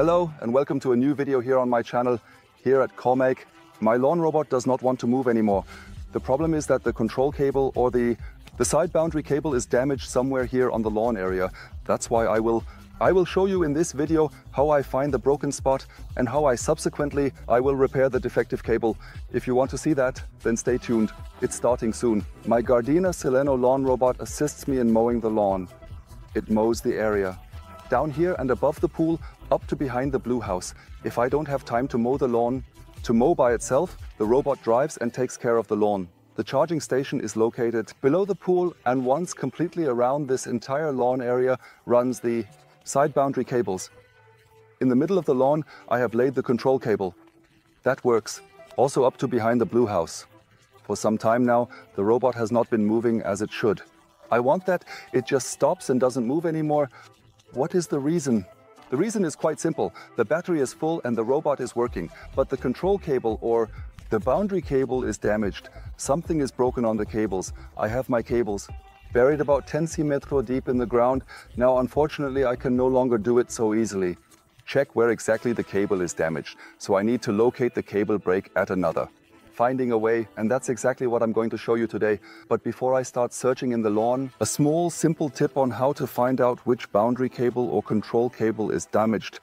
Hello and welcome to a new video here on my channel here at commaik. My lawn robot does not want to move anymore. The problem is that the control cable or the, the side boundary cable is damaged somewhere here on the lawn area. That's why I will I will show you in this video how I find the broken spot and how I subsequently I will repair the defective cable. If you want to see that, then stay tuned. It's starting soon. My Gardena Sileno lawn robot assists me in mowing the lawn. It mows the area. Down here and above the pool, up to behind the blue house. If I don't have time to mow the lawn, to mow by itself, the robot drives and takes care of the lawn. The charging station is located below the pool and once completely around this entire lawn area runs the side boundary cables. In the middle of the lawn, I have laid the control cable. That works, also up to behind the blue house. For some time now, the robot has not been moving as it should. I want that it just stops and doesn't move anymore. What is the reason? The reason is quite simple. The battery is full and the robot is working, but the control cable or the boundary cable is damaged. Something is broken on the cables. I have my cables buried about 10 cm deep in the ground. Now, unfortunately, I can no longer do it so easily. Check where exactly the cable is damaged. So I need to locate the cable break at another. Finding a way, and that's exactly what I'm going to show you today. But before I start searching in the lawn, a small, simple tip on how to find out which boundary cable or control cable is damaged.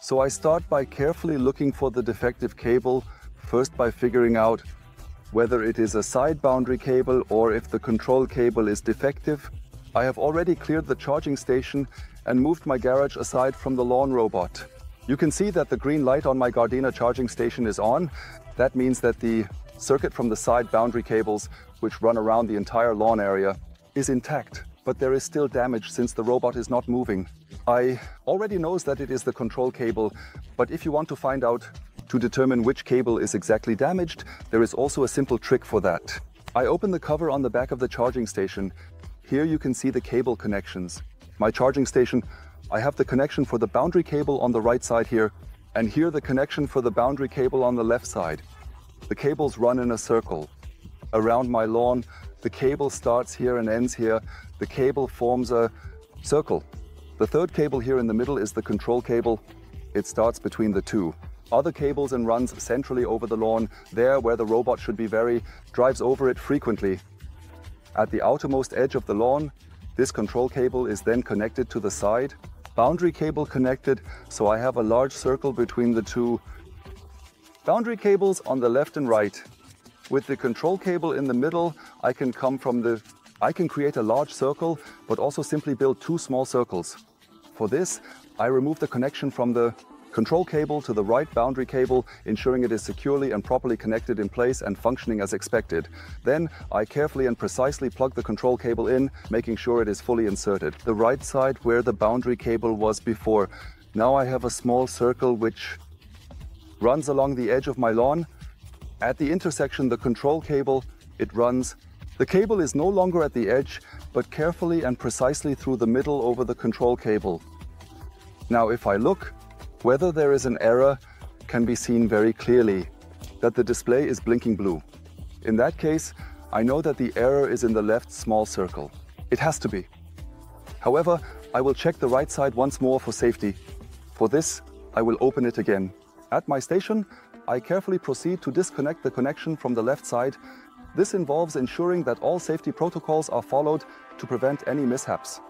So I start by carefully looking for the defective cable, first by figuring out whether it is a side boundary cable or if the control cable is defective. I have already cleared the charging station and moved my garage aside from the lawn robot. You can see that the green light on my Gardena charging station is on. That means that the circuit from the side boundary cables, which run around the entire lawn area, is intact, but there is still damage since the robot is not moving. I already knows that it is the control cable, but if you want to find out to determine which cable is exactly damaged, there is also a simple trick for that. I open the cover on the back of the charging station. Here you can see the cable connections. My charging station, I have the connection for the boundary cable on the right side here, and here the connection for the boundary cable on the left side. The cables run in a circle. Around my lawn, the cable starts here and ends here. The cable forms a circle. The third cable here in the middle is the control cable. It starts between the two other cables and runs centrally over the lawn, there where the robot should be very, drives over it frequently. At the outermost edge of the lawn, this control cable is then connected to the side, boundary cable connected, so I have a large circle between the two boundary cables on the left and right. With the control cable in the middle, I can come from the I can create a large circle, but also simply build two small circles. For this, I remove the connection from the control cable to the right boundary cable, ensuring it is securely and properly connected in place and functioning as expected. Then I carefully and precisely plug the control cable in, making sure it is fully inserted. The right side where the boundary cable was before. Now I have a small circle which runs along the edge of my lawn. At the intersection, the control cable, it runs the cable is no longer at the edge, but carefully and precisely through the middle over the control cable. Now if I look, whether there is an error can be seen very clearly, that the display is blinking blue. In that case, I know that the error is in the left small circle. It has to be. However, I will check the right side once more for safety. For this, I will open it again. At my station, I carefully proceed to disconnect the connection from the left side. This involves ensuring that all safety protocols are followed to prevent any mishaps.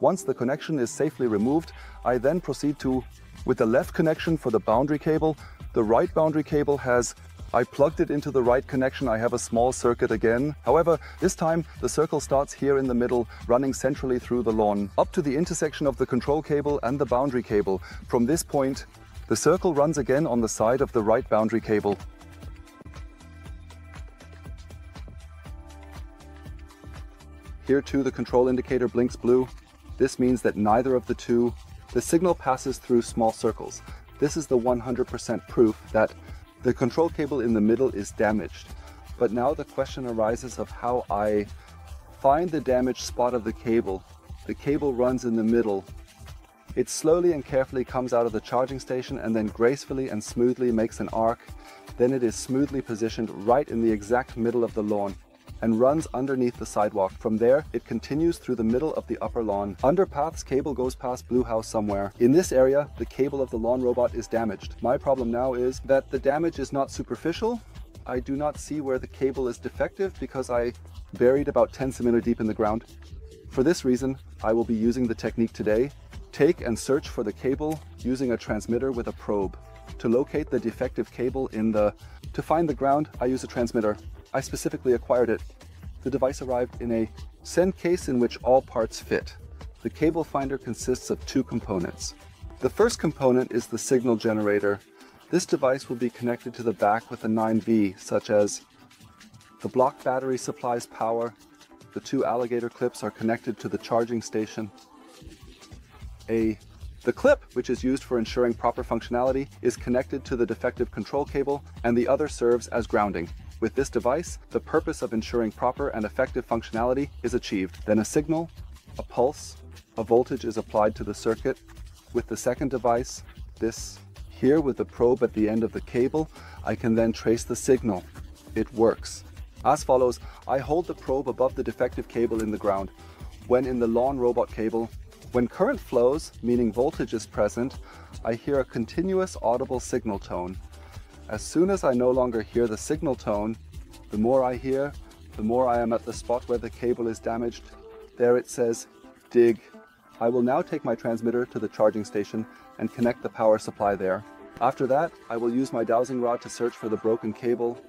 Once the connection is safely removed, I then proceed to with the left connection for the boundary cable, the right boundary cable has I plugged it into the right connection, I have a small circuit again. However, this time the circle starts here in the middle, running centrally through the lawn, up to the intersection of the control cable and the boundary cable. From this point, the circle runs again on the side of the right boundary cable. Here too the control indicator blinks blue. This means that neither of the two the signal passes through small circles. This is the 100% proof that the control cable in the middle is damaged. But now the question arises of how I find the damaged spot of the cable. The cable runs in the middle. It slowly and carefully comes out of the charging station and then gracefully and smoothly makes an arc. Then it is smoothly positioned right in the exact middle of the lawn. And runs underneath the sidewalk. From there, it continues through the middle of the upper lawn. Underpath's cable goes past Blue House somewhere. In this area, the cable of the lawn robot is damaged. My problem now is that the damage is not superficial. I do not see where the cable is defective because I buried about 10 centimeter deep in the ground. For this reason, I will be using the technique today. Take and search for the cable using a transmitter with a probe. To locate the defective cable in the... To find the ground, I use a transmitter. I specifically acquired it. The device arrived in a send case in which all parts fit. The cable finder consists of two components. The first component is the signal generator. This device will be connected to the back with a 9V, such as the block battery supplies power, the two alligator clips are connected to the charging station. A the clip, which is used for ensuring proper functionality, is connected to the defective control cable and the other serves as grounding. With this device, the purpose of ensuring proper and effective functionality is achieved. Then a signal, a pulse, a voltage is applied to the circuit. With the second device, this here with the probe at the end of the cable, I can then trace the signal. It works. As follows, I hold the probe above the defective cable in the ground. When in the lawn robot cable, when current flows, meaning voltage is present, I hear a continuous audible signal tone. As soon as I no longer hear the signal tone, the more I hear, the more I am at the spot where the cable is damaged. There it says, dig. I will now take my transmitter to the charging station and connect the power supply there. After that, I will use my dowsing rod to search for the broken cable.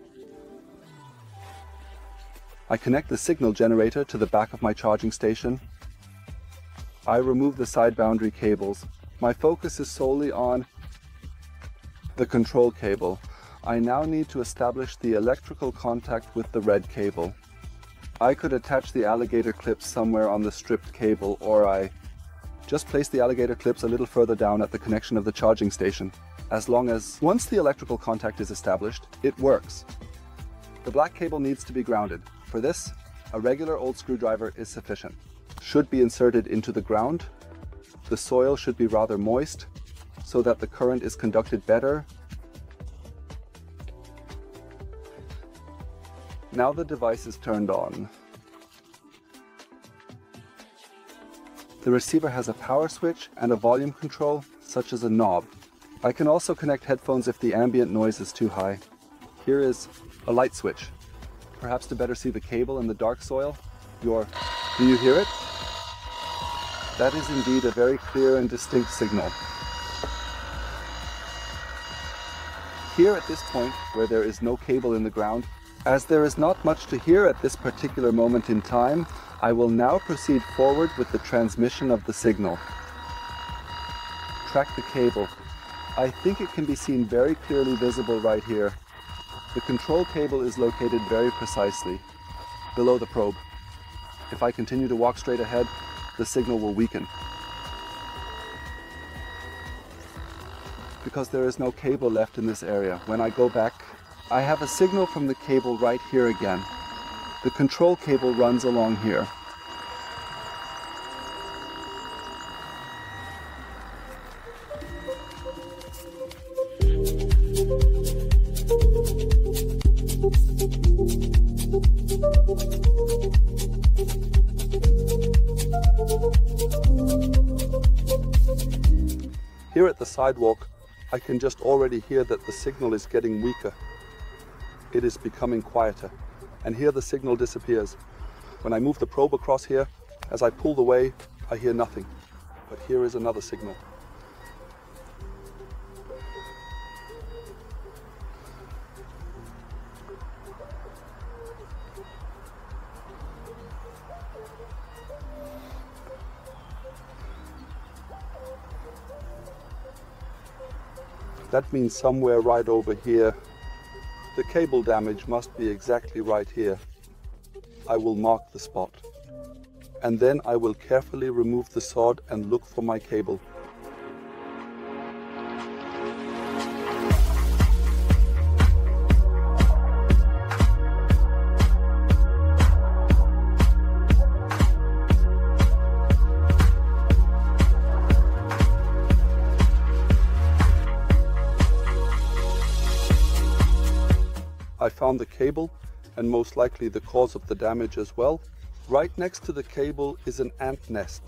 I connect the signal generator to the back of my charging station I remove the side boundary cables. My focus is solely on the control cable. I now need to establish the electrical contact with the red cable. I could attach the alligator clips somewhere on the stripped cable or I just place the alligator clips a little further down at the connection of the charging station. As long as once the electrical contact is established, it works. The black cable needs to be grounded. For this, a regular old screwdriver is sufficient should be inserted into the ground. The soil should be rather moist so that the current is conducted better. Now the device is turned on. The receiver has a power switch and a volume control, such as a knob. I can also connect headphones if the ambient noise is too high. Here is a light switch. Perhaps to better see the cable in the dark soil. Your, do you hear it? That is indeed a very clear and distinct signal. Here at this point, where there is no cable in the ground, as there is not much to hear at this particular moment in time, I will now proceed forward with the transmission of the signal. Track the cable. I think it can be seen very clearly visible right here. The control cable is located very precisely, below the probe. If I continue to walk straight ahead, the signal will weaken. Because there is no cable left in this area. When I go back, I have a signal from the cable right here again. The control cable runs along here. Here at the sidewalk, I can just already hear that the signal is getting weaker. It is becoming quieter. And here the signal disappears. When I move the probe across here, as I pull away, I hear nothing. But here is another signal. That means somewhere right over here. The cable damage must be exactly right here. I will mark the spot. And then I will carefully remove the sod and look for my cable. And most likely the cause of the damage as well. Right next to the cable is an ant nest.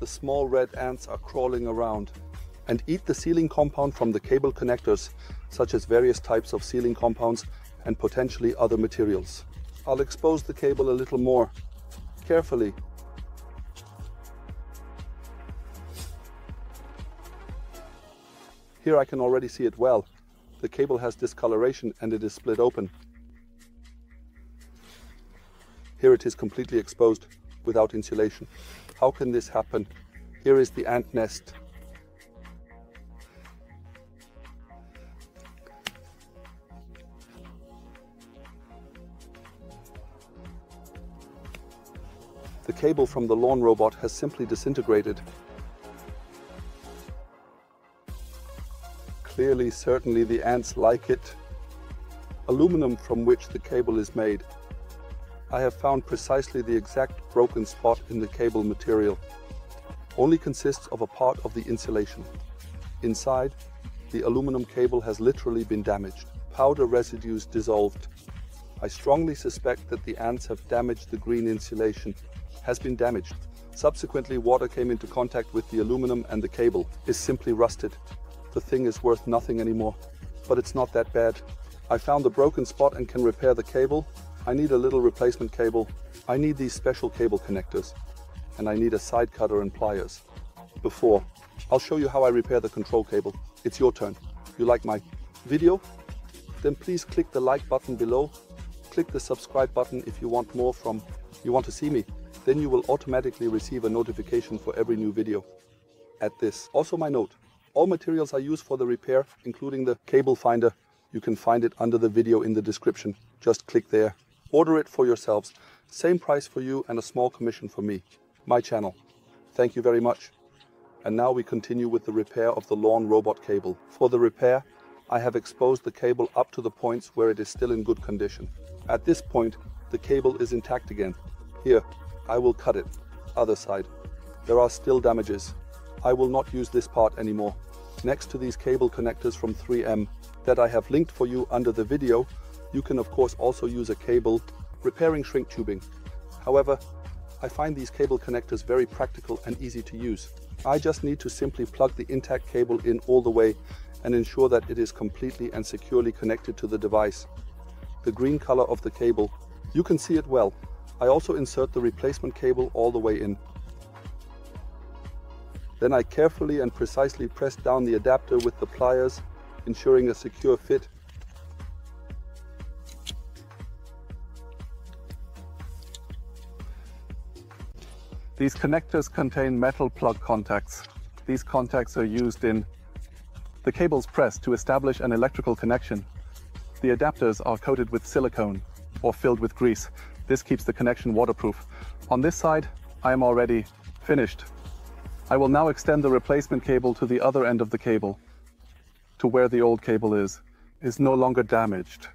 The small red ants are crawling around and eat the sealing compound from the cable connectors, such as various types of sealing compounds and potentially other materials. I'll expose the cable a little more carefully. Here I can already see it well. The cable has discoloration and it is split open. Here it is completely exposed without insulation. How can this happen? Here is the ant nest. The cable from the lawn robot has simply disintegrated. Clearly, certainly the ants like it. Aluminum from which the cable is made. I have found precisely the exact broken spot in the cable material. Only consists of a part of the insulation. Inside, the aluminum cable has literally been damaged. Powder residues dissolved. I strongly suspect that the ants have damaged the green insulation has been damaged. Subsequently, water came into contact with the aluminum and the cable is simply rusted. The thing is worth nothing anymore. But it's not that bad. I found the broken spot and can repair the cable. I need a little replacement cable. I need these special cable connectors. And I need a side cutter and pliers. Before, I'll show you how I repair the control cable. It's your turn. You like my video? Then please click the like button below. Click the subscribe button if you want more from, you want to see me then you will automatically receive a notification for every new video. Add this. Also my note, all materials I use for the repair, including the cable finder, you can find it under the video in the description. Just click there. Order it for yourselves. Same price for you and a small commission for me. My channel. Thank you very much. And now we continue with the repair of the lawn robot cable. For the repair, I have exposed the cable up to the points where it is still in good condition. At this point, the cable is intact again. Here, I will cut it. Other side. There are still damages. I will not use this part anymore. Next to these cable connectors from 3M that I have linked for you under the video, you can of course also use a cable repairing shrink tubing. However, I find these cable connectors very practical and easy to use. I just need to simply plug the intact cable in all the way and ensure that it is completely and securely connected to the device. The green color of the cable, you can see it well. I also insert the replacement cable all the way in. Then I carefully and precisely press down the adapter with the pliers, ensuring a secure fit. These connectors contain metal plug contacts. These contacts are used in the cables pressed to establish an electrical connection. The adapters are coated with silicone or filled with grease. This keeps the connection waterproof. On this side, I am already finished. I will now extend the replacement cable to the other end of the cable, to where the old cable is, is no longer damaged.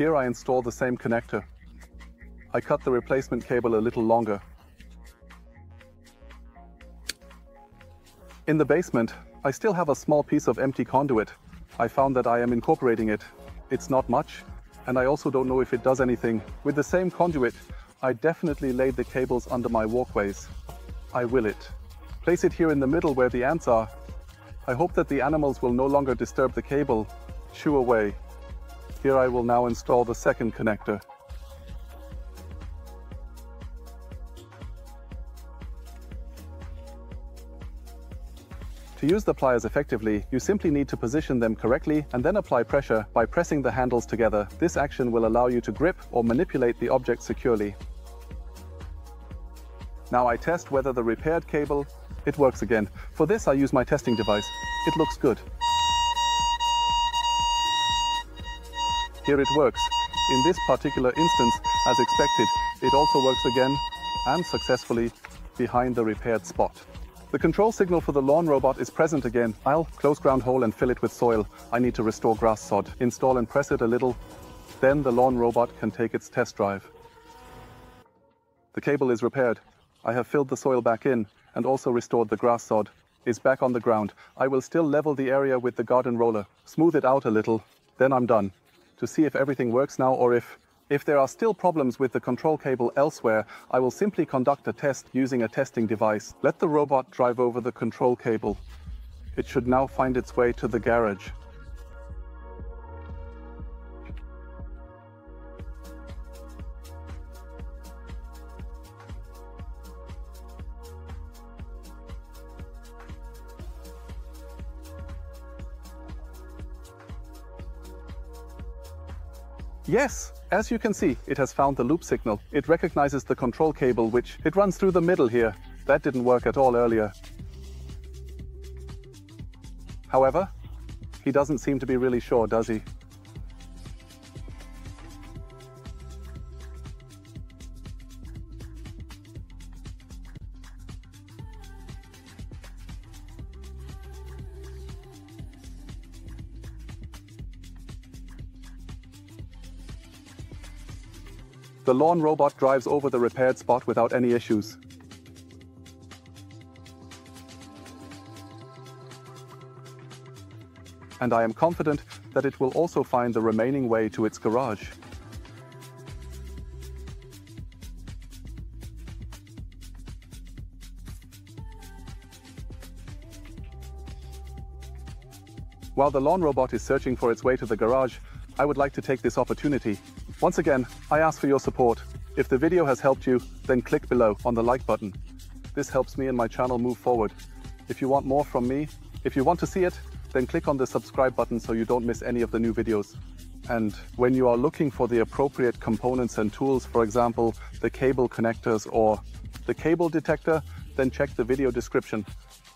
Here I install the same connector. I cut the replacement cable a little longer. In the basement, I still have a small piece of empty conduit I found that I am incorporating it. It's not much, and I also don't know if it does anything. With the same conduit, I definitely laid the cables under my walkways. I will it. Place it here in the middle where the ants are. I hope that the animals will no longer disturb the cable. Shoo away. Here I will now install the second connector. To use the pliers effectively, you simply need to position them correctly and then apply pressure by pressing the handles together. This action will allow you to grip or manipulate the object securely. Now I test whether the repaired cable, it works again. For this I use my testing device. It looks good. Here it works. In this particular instance, as expected, it also works again and successfully behind the repaired spot. The control signal for the lawn robot is present again. I'll close ground hole and fill it with soil. I need to restore grass sod. Install and press it a little. Then the lawn robot can take its test drive. The cable is repaired. I have filled the soil back in and also restored the grass sod. is back on the ground. I will still level the area with the garden roller, smooth it out a little, then I'm done. To see if everything works now or if if there are still problems with the control cable elsewhere, I will simply conduct a test using a testing device. Let the robot drive over the control cable. It should now find its way to the garage. Yes, as you can see, it has found the loop signal. It recognizes the control cable, which it runs through the middle here. That didn't work at all earlier. However, he doesn't seem to be really sure, does he? The lawn robot drives over the repaired spot without any issues. And I am confident that it will also find the remaining way to its garage. While the lawn robot is searching for its way to the garage, I would like to take this opportunity. Once again, I ask for your support. If the video has helped you, then click below on the like button. This helps me and my channel move forward. If you want more from me, if you want to see it, then click on the subscribe button so you don't miss any of the new videos. And when you are looking for the appropriate components and tools, for example, the cable connectors or the cable detector, then check the video description.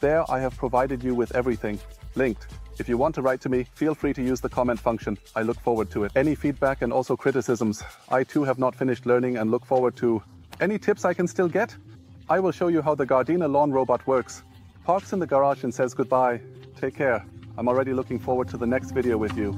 There I have provided you with everything, linked. If you want to write to me, feel free to use the comment function. I look forward to it. Any feedback and also criticisms. I too have not finished learning and look forward to any tips I can still get. I will show you how the Gardena lawn robot works. Parks in the garage and says goodbye. Take care. I'm already looking forward to the next video with you.